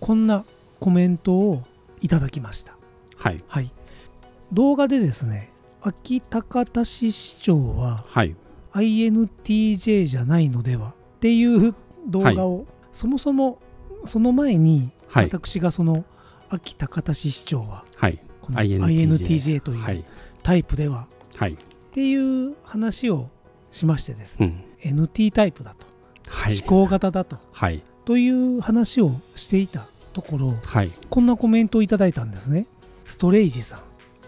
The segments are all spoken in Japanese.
こんなコメントをいただきました。はい。はい。動画でですね秋高田市市長ははい。INTJ じゃないのではっていう動画を、そもそもその前にはい。私がその秋高田市市長ははい。この INTJ とはいいうタイプでははい。っていう話をしましてですね、うん。NT タイプだと、はい。思考型だとはい。という話をしていたところはい。こんなコメントをいただいたんですね。ストレイジさん。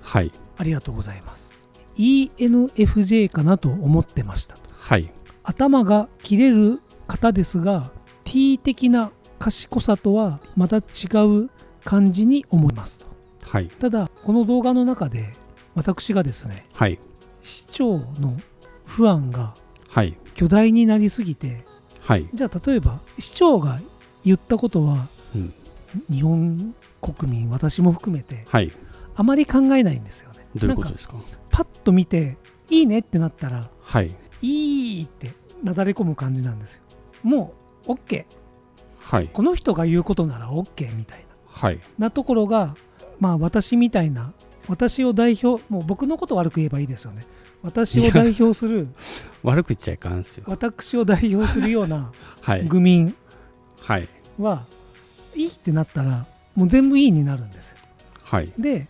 はい。ありがとうございます。ENFJ かなと思ってました。とはい。頭が切れる方ですが T 的な賢さとはまた違う感じに思いますと。はい。ただこの動画の中で私がですねはい。市長の不安がはい。巨大になりすぎてはい。じゃあ例えば市長が言ったことはうん日本国民私も含めてはい。あまり考えないんですよね。どういうことですか？パッと見ていいねってなったらはい。いいってなだれ込む感じなんですよ。もう OK はい。この人が言うことなら OK みたいはい。ななところがまあ私みたいな私を代表もう僕のこと悪く言えばいいですよね。私を代表する悪く言っちゃいかんすよ。私を代表するようなはい。愚民はい。はいいってなったらもう全部いいになるんですよ。はい。で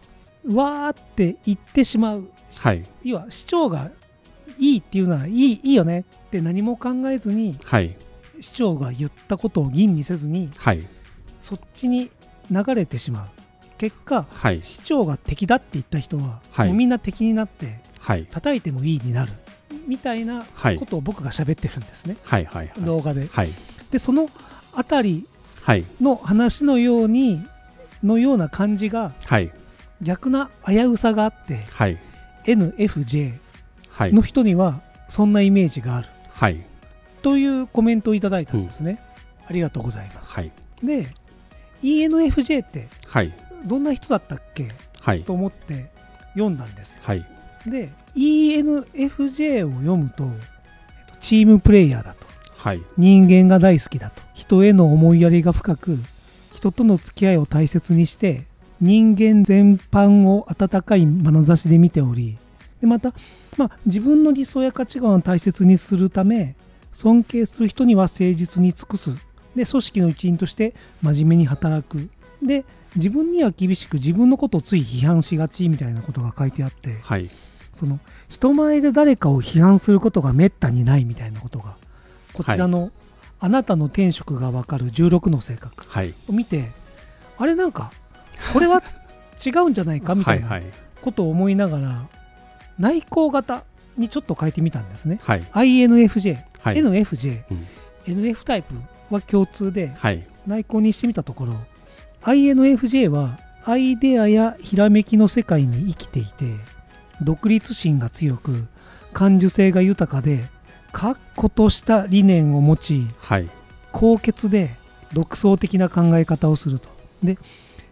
わーって言ってしまう。はい。要は市長がいいって言うならいいいいよねって何も考えずにはい。市長が言ったことを吟味せずにはい。そっちに流れてしまう。結果はい。市長が敵だって言った人は、はい。もうみんな敵になってはい。叩いてもいいになる。みたいなはい。ことを僕が喋ってるんですね、はいはいはい。動画で。はい。でそのあたりはいの話のようにのような感じがはい。逆な危うさがあってはい。NFJ はい。の人にはそんなイメージがある。はい。というコメントをいただいたんですね、ありがとうございます。はい。で ENFJ ってはい。どんな人だったっけ？はい。と思って読んだんですよ。はい。で ENFJ を読むとチームプレイヤーだと。はい。人間が大好きだと人への思いやりが深く人との付き合いを大切にして人間全般を温かい眼差しで見ておりでまた、まあ、自分の理想や価値観を大切にするため尊敬する人には誠実に尽くす。で組織の一員として真面目に働く。で自分には厳しく自分のことをつい批判しがちみたいなことが書いてあってはい。その人前で誰かを批判することがめったにないみたいなことがこちらの、あなたの天職がわかる16の性格はい。を見てあれなんかこれは違うんじゃないか みたなはいいはい。ことを思いながら内向型にちょっと変えてみたんですね。はい。INFJ、はい。NFJ、うん。NF タイプは共通ではい。内向にしてみたところ INFJ はアイデアやひらめきの世界に生きていて独立心が強く感受性が豊かで確固とした理念を持ちはい。高潔で独創的な考え方をすると。で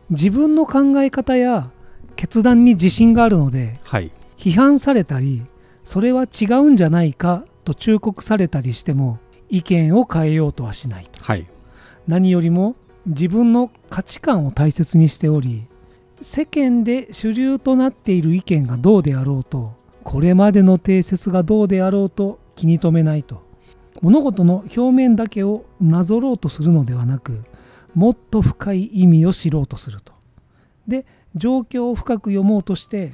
自分の考え方や決断に自信があるのではい。批判されたりそれは違うんじゃないかと忠告されたりしても意見を変えようとはしないと。はい。何よりも自分の価値観を大切にしており世間で主流となっている意見がどうであろうとこれまでの定説がどうであろうと気に留めないと。物事の表面だけをなぞろうとするのではなくもっと深い意味を知ろうとすると。で状況を深く読もうとして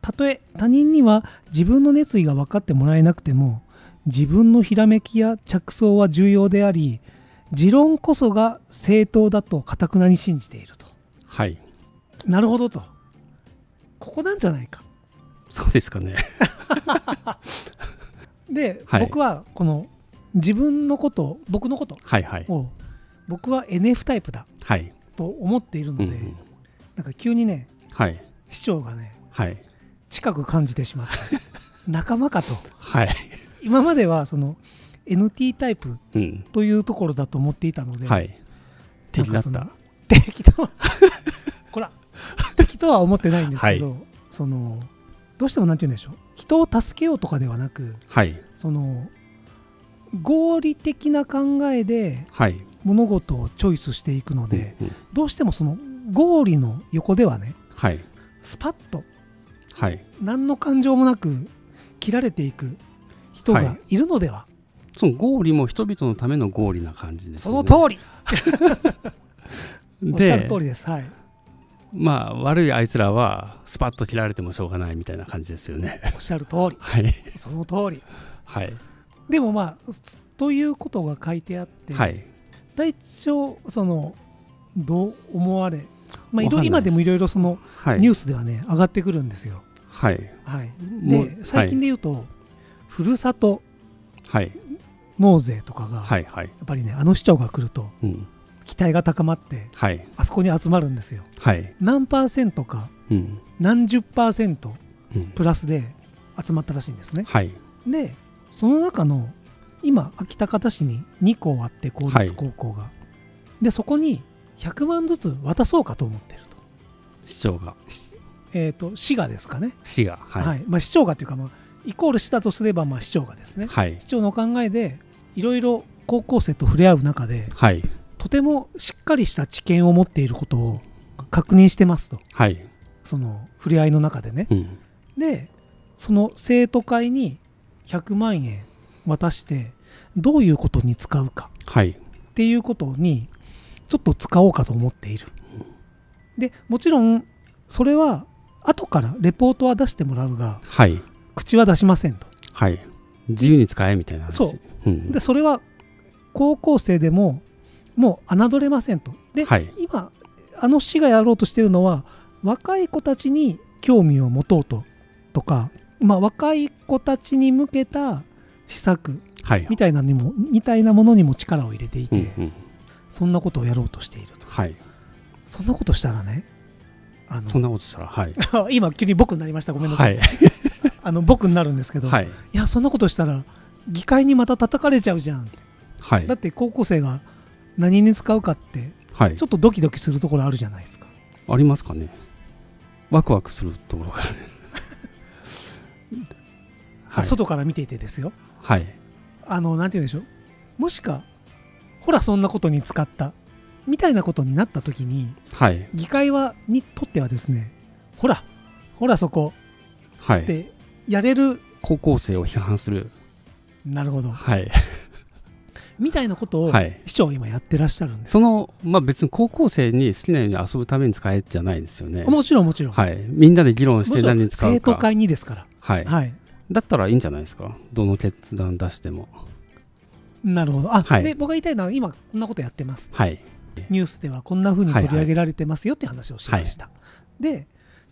たとえ他人には自分の熱意が分かってもらえなくても自分のひらめきや着想は重要であり持論こそが正当だとかたくなに信じていると。はい。なるほどと。ここなんじゃないか。そうですかね で、はい。僕はこの自分のこと僕のことはいはい。を僕は NF タイプだはい。と思っているので、うんうん。なんか急にねはい。市長がねはい。近く感じてしまって 仲間かと。はい。今まではその NT タイプうん。というところだと思っていたので、はい。敵だった。敵と こら敵とは思ってないんですけど、そのどうしてもなんて言うんでしょう。人を助けようとかではなくはい。その合理的な考えではい。物事をチョイスしていくので、うんうん。どうしてもそのゴーリの横ではねはい。スパッとはい。何の感情もなく切られていく人がい。るのでは、その合理も人々のための合理な感じですね。の通り。りおっしゃる通りです。はいまあ悪いあいつらはスパッと切られてもしょうがないみたいな感じですよね。おっしゃる通り。はい。その通り。はい。でもまあすということが書いてあって、はい。体調そのどう思われ、まあ、今でもいろいろそのはい。ニュースではね、上がってくるんですよ。はい。はい、で最近で言うと、ふるさとはい。納税とかが、やはいはい。っぱりねあの市長が来るとうん期待が高まってはい。あそこに集まるんですよ。はい。何パーセントかうん。何十パーセントうん。プラスで集まったらしいんですね。はい。でその中の今秋田方市に2校あって公立高校が、でそこに100万ずつ渡そうかと思ってると,、市長が。えー、と市がですかね、市がはい。はい。まあ、市長がというか、まあ、イコール市だとすればまあ市長がですね。はい。市長の考えでいろいろ高校生と触れ合う中ではいとてもしっかりした知見を持っていることを確認してますと。はい。その触れ合いの中でね。うん。でその生徒会に100万円渡してどういうことに使うかはい。っていうことにちょっと使おうかと思っている。でもちろんそれは後からレポートは出してもらうがはい。口は出しませんと。はい。自由に使えみたいな話。そう、うん、でそれは高校生でももう侮れませんと。で、はい。今あの市がやろうとしているのは若い子たちに興味を持とうととか、まあ、若い子たちに向けた施策はい。みたいなのにもみたいなものにも力を入れていて、うんうんそんなことをやろうとしていると。はい。そんなことしたらねあそんのなことしたらはい。今急に僕になりました。ごめんなさ、はいい。あの僕になるんですけど、、はい。いやそんなことしたら議会にまた叩かれちゃうじゃん。はい。だって高校生が何に使うかってはい。ちょっとドキドキするところあるじゃないですか。ありますかね。ワクワクするところがはい外から見ていてですよ。はい。あのなんて言うんでしょう。もしかほらそんなことに使ったみたいなことになった時にはい。議会はにとってはですねほらほらそこはい。ってやれる高校生を批判する。なるほど。はいみたいなことをはい。市長は今やってらっしゃるんです、そのまあ別に高校生に好きなように遊ぶために使えじゃないですよね。もちろんもちろん、はい。みんなで議論して何に使うか。生徒会にですから。はい。はい。だったらいいんじゃないですか？どの決断出しても。なるほど。あ、はい。で僕が言いたいのは今こんなことやってます。はい。ニュースではこんな風に取り上げられてますよって話をしました、で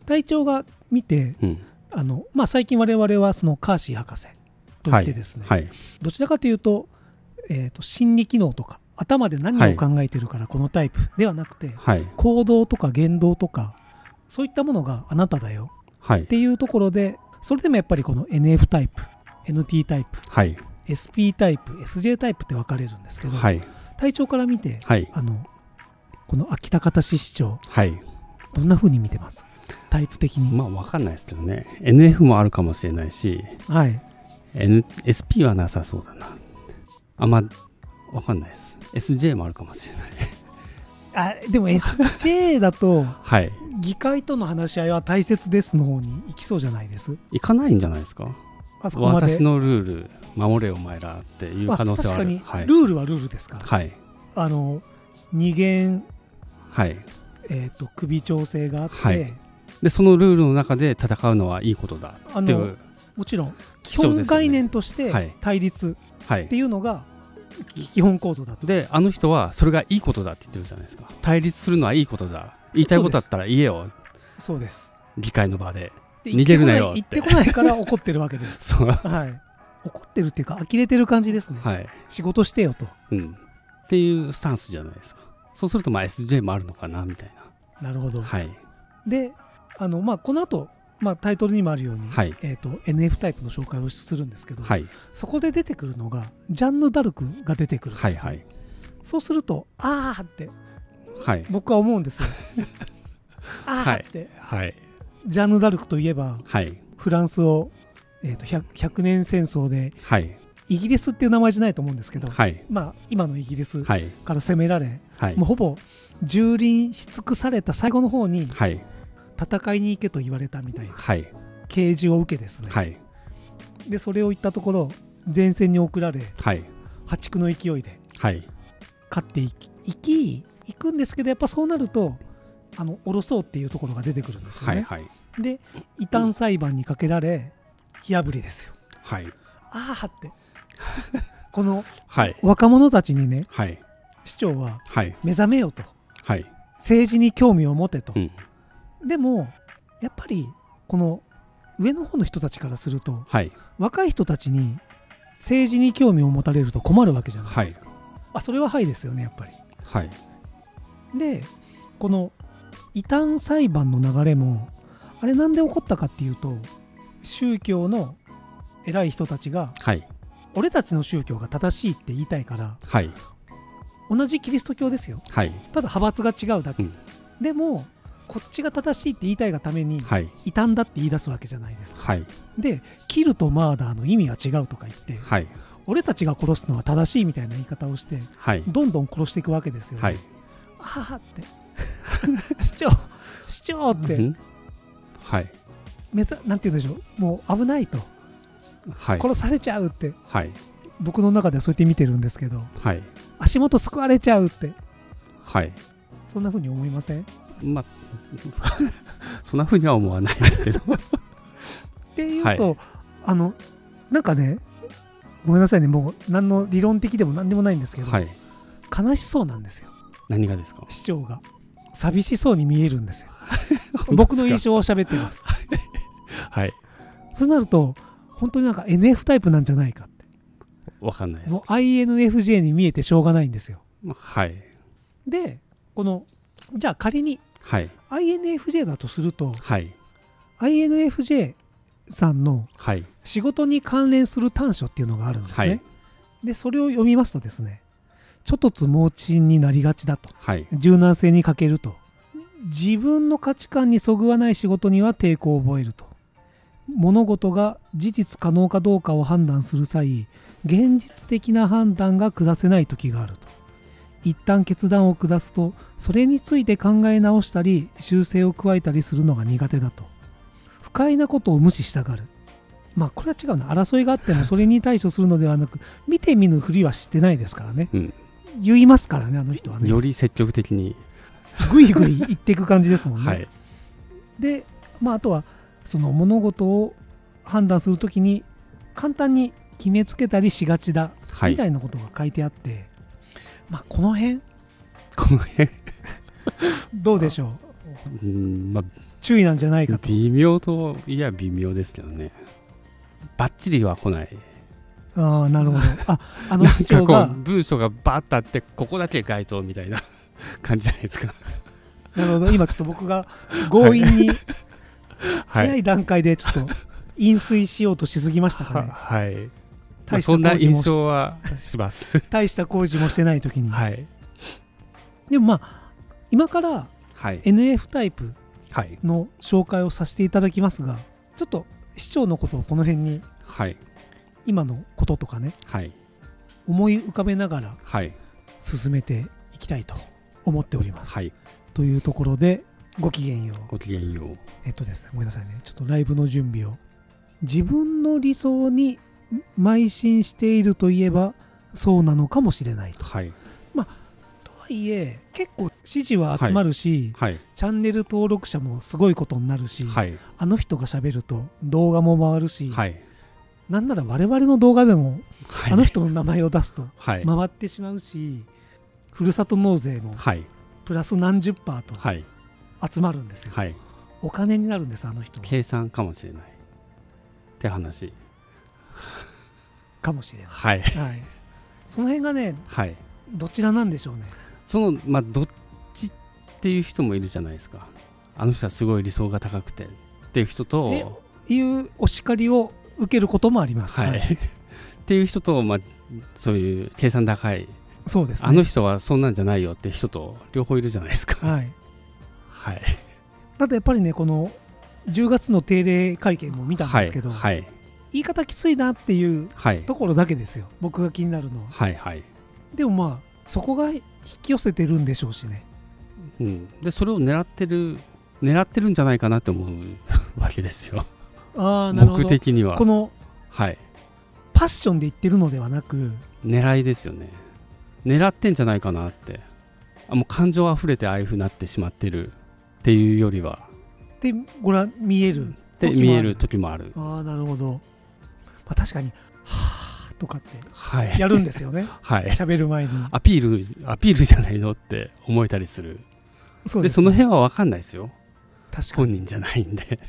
隊長が見てうん。あの、まあ、最近我々はそのカーシー博士といってですね、はい。どちらかというと,、えーと心理機能とか頭で何を考えてるからこのタイプではなくて、はい。行動とか言動とかそういったものがあなただよはい。っていうところでそれでもやっぱりこの NF タイプ NT タイプはい。SP タイプ SJ タイプって分かれるんですけど、はい。体調から見てはい。あのこの秋田方市市長はい。どんな風に見てます？タイプ的に、まあ分かんないですけどね。NF もあるかもしれないし、はい。N、SP はなさそうだなあんま分かんないです。SJ もあるかもしれない。あでも SJ だと はい。議会との話し合いは大切ですの方に行きそうじゃないです？行かないんじゃないですか。あそこまで。私のルール守れお前らっていう可能性はある。まあ確かはい。にルールはルールですか？ら、はい。あの二元、はい。えー、と首調整があって、はい。でそのルールの中で戦うのはいいことだっていうもちろん基本概念としてはい。対立はいっていうのが基本構造だと、であの人はそれがいいことだって言ってるじゃないですか。対立するのはいいことだ。言いたいことだったら言えよ。そうです。議会の場で。で逃げるなよ言って。こない言ってこないから 怒ってるわけです。ははい。怒ってるっていうか呆れてる感じですね、い、仕事してよと。うん、っていうスタンスじゃないですか。そうするとまあ SJ もあるのかなみたいな。るほど、なはい。であの、まあ、この後、まあタイトルにもあるように、はい。えー、と NF タイプの紹介をするんですけど、はい。そこで出てくるのがジャンヌ・ダルクが出てくるんです、ね。はいはい。そうするとあーってはい。僕は思うんですよ。あーって、はい。ジャンヌ・ダルクといえばはい。フランスを、えー、と 100, 100年戦争ではい。イギリスっていう名前じゃないと思うんですけど、はい。まあ、今のイギリスはい。から攻められ、はい。もうほぼ蹂躙し尽くされた最後の方にはい戦いに行けと言われたみたいな。はい。啓示を受けですね、はい。でそれを言ったところ前線に送られはい。破竹の勢いではい。勝っていき行き行くんですけどやっぱそうなるとあの降ろそうっていうところが出てくるんですよね、はいはい。で異端裁判にかけられ火あぶりですよ。はい。ああって。このはい。若者たちにねはい。市長ははい。目覚めよと。はい。政治に興味を持てと。う、んでもやっぱりこの上の方の人たちからするとはい。若い人たちに政治に興味を持たれると困るわけじゃないですか、あそれははいですよねやっぱり。はい。でこの異端裁判の流れもあれなんで起こったかっていうと宗教の偉い人たちがはい。俺たちの宗教が正しいって言いたいからはい。同じキリスト教ですよ。はい。ただ派閥が違うだけ、うん。でもこっちが正しいって言いたいがためにはい。異端だって言い出すわけじゃないですか。はい。でキルとマーダーの意味が違うとか言ってはい。俺たちが殺すのは正しいみたいな言い方をしてはい。どんどん殺していくわけですよね、はい。ああって。市長市長ってうん。はい。めざなんて言うんでしょう。もう危ないと。はい。殺されちゃうって。はい。僕の中ではそうやって見てるんですけどはい。足元救われちゃうって。はい。そんな風に思いません？っまあ そんなふうには思わないですけど。ていうと、あのなんかねごめんなさいねもう何の理論的でも何でもないんですけど、はい。悲しそうなんですよ。何がですか？市長が。寂しそうに見えるんですよ。僕の印象を喋ってます。はい。そうなると本当になんか NF タイプなんじゃないかって。わかんないです。もう INFJ に見えてしょうがないんですよ。はい。でこのじゃあ仮にはい。INFJ だとするとはい。INFJ さんのはい。仕事に関連する短所っていうのがあるんですね、はい。でそれを読みますとですねちょっとつ盲信になりがちだと。はい。柔軟性に欠けると。自分の価値観にそぐわない仕事には抵抗を覚えると。物事が事実可能かどうかを判断する際現実的な判断が下せない時があると一旦決断を下すとそれについて考え直したり修正を加えたりするのが苦手だと。不快なことを無視したがる。まあこれは違うな。争いがあってもそれに対処するのではなく見て見ぬふりはしてないですからね。うん。言いますからねあの人はね。より積極的に。ぐいぐい言っていく感じですもんね。はい。で、まあ、あとはその物事を判断するときに簡単に決めつけたりしがちだはい。みたいなことが書いてあって、まあ、この辺？この辺？どうでしょう？うんまあ注意なんじゃないかと。微妙といや微妙ですけどね。バッチリは来ない。ああなるほど。あ あのなんかこ市長がう文章がバーッとあってここだけ該当みたいな 感じじゃないですか。なるほど。今ちょっと僕が強引にはい。早い段階でちょっと飲水しようとしすぎましたかはね。はい、まあ大したそんな印工事も象はします。大した工事もしてない時に。はい。でもまあ今からはい。NF タイプはい。の紹介をさせていただきますがちょっと市長のことをこの辺にはい。今のこととかねはい。思い浮かべながらはい。進めていきたいと思っております。はい。というところでごきげんよう。ごきげんよう。えっとですねごめんなさいね。ちょっとライブの準備を。自分の理想に邁進しているといえばそうなのかもしれないと。はい。とはいえ結構支持は集まるし、はい。チャンネル登録者もすごいことになるし、はい。あの人が喋ると動画も回るし、はい。なんなら我々の動画でもはい。あの人の名前を出すとはい。回ってしまうし、ふるさと納税もはい。プラス何十パーとはい。集まるんですよ。はい。お金になるんです、あの人は。計算かもしれない。って話 かもしれない。はい。はい、その辺がね、はい。どちらなんでしょうね。そのまあどっちっていう人もいるじゃないですか。あの人はすごい理想が高くてっていう人というお叱りを受けることもあります。はい、っていう人と、まあ、そういう計算高い、そうですね。あの人はそんなんじゃないよって人と両方いるじゃないですか。はい。はい。だってやっぱりね、この10月の定例会見も見たんですけど、はい。はい言い方きついなっていうはい。ところだけですよ。僕が気になるのは。はいはい、でもまあそこが引き寄せてるんでしょうしね。うん、でそれを狙ってる狙ってるんじゃないかなって思うわけですよ。ああなるほ目ど的には。このはい。パッションで言ってるのではなく狙いですよね。狙ってんじゃないかなって。あもう感情あふれてああいうふうになってしまってる。っていうよりは。でご覧見えるって見える時もある。ああなるほど、まあ、確かに「はあ」とかってはい。やるんですよね。はい。喋る前に。アピールアピールじゃないの？って思えたりする。そうです、でその辺は分かんないですよ。確かに。本人じゃないんで